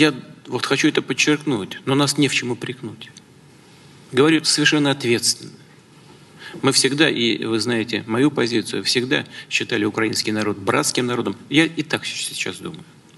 я вот хочу это подчеркнуть, но нас не в чем упрекнуть. Говорю совершенно ответственно. Мы всегда, и вы знаете мою позицию, всегда считали украинский народ братским народом. Я и так сейчас думаю.